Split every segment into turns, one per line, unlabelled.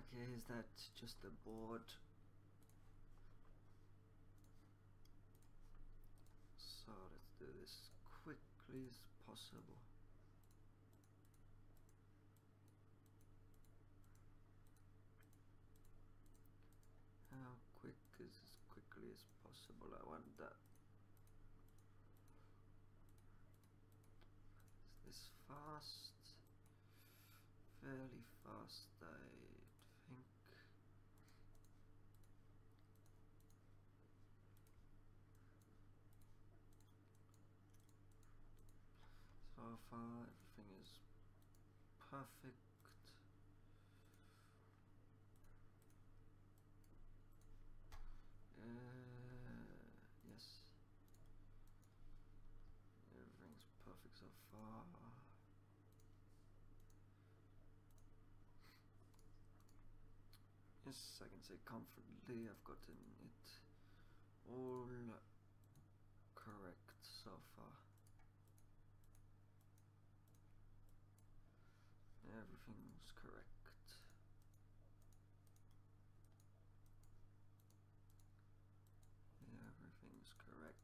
Okay, is that just the board? So let's do this quickly as possible. How quick is as quickly as possible? I want that. Is this fast? Fairly fast, I think. Far, everything is perfect. Uh, yes. Everything's perfect so far. Yes, I can say comfortably I've gotten it all correct so far. Everything's correct. Everything's correct.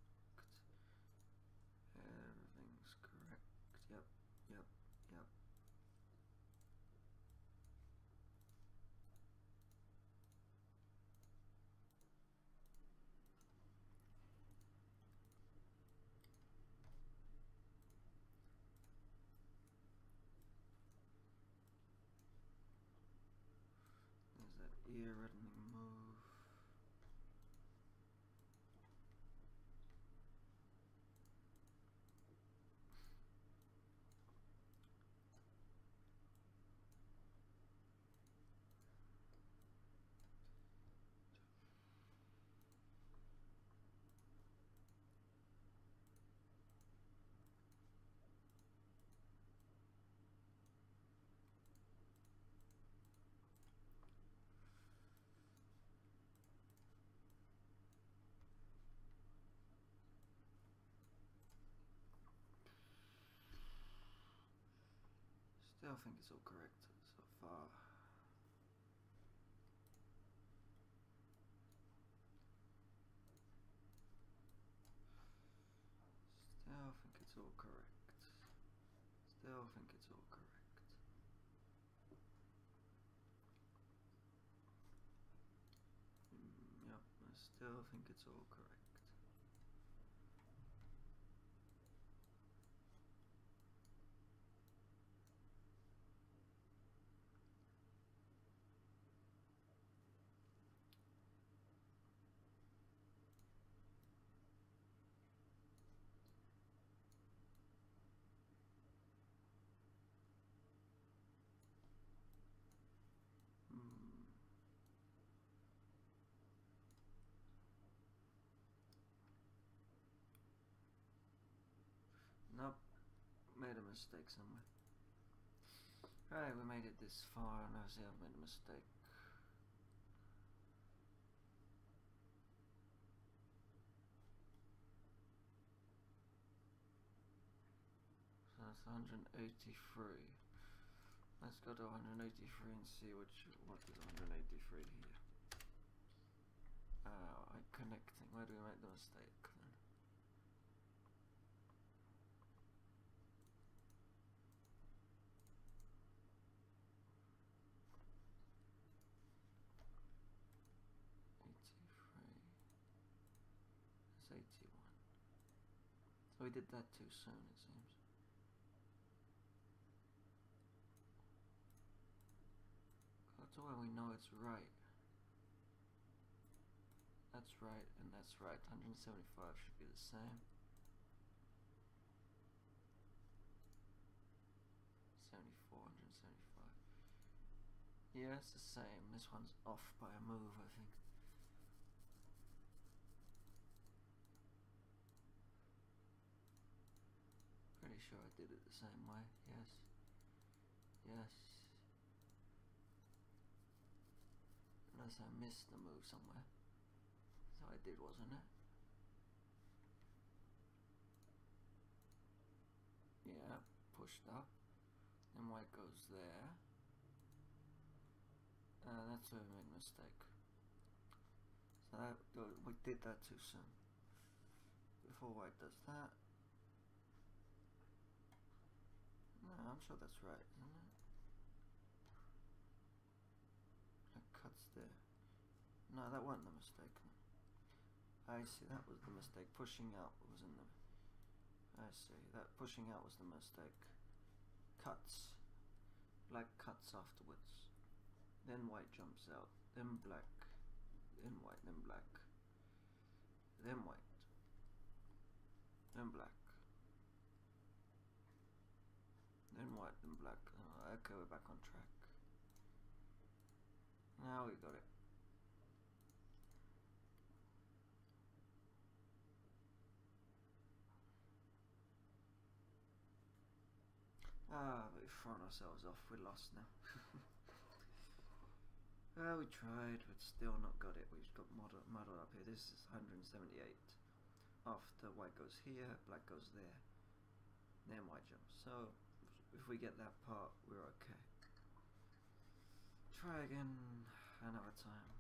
Everything's correct. Yep, yep, yep. There's that ear reddening move. Still think it's all correct so far. Still think it's all correct. Still think it's all correct. Mm, yep, I still think it's all correct. Hmm. Nope, made a mistake somewhere. Right, we made it this far, and I see I've made a mistake. So that's 183. Let's go to 183 and see you, what is 183 here. Oh, I connecting. Where do we make the mistake then? Eighty-three. That's eighty-one. So we did that too soon, it seems. That's why we know it's right. That's right, and that's right. 175 should be the same. 74, 175. Yeah, it's the same. This one's off by a move, I think. Sure I did it the same way. Yes. Yes. Unless I missed the move somewhere. So I did, wasn't it? Yeah, pushed up. Then white goes there. And That's where we made a mistake. So that we did that too soon. Before white does that. No, I'm sure that's right, it? That cuts there. No, that wasn't the mistake. I see, that was the mistake. Pushing out was in the... I see, that pushing out was the mistake. Cuts. Black cuts afterwards. Then white jumps out. Then black. Then white. Then black. Then white. Then black. Then white. Then black. Oh, okay, we're back on track. Now we got it. Ah, we've thrown ourselves off. We're lost now. well, we tried, but still not got it. We've got model up here. This is 178. After white goes here, black goes there. Then white jumps. So, if we get that part, we're okay. Try again another time.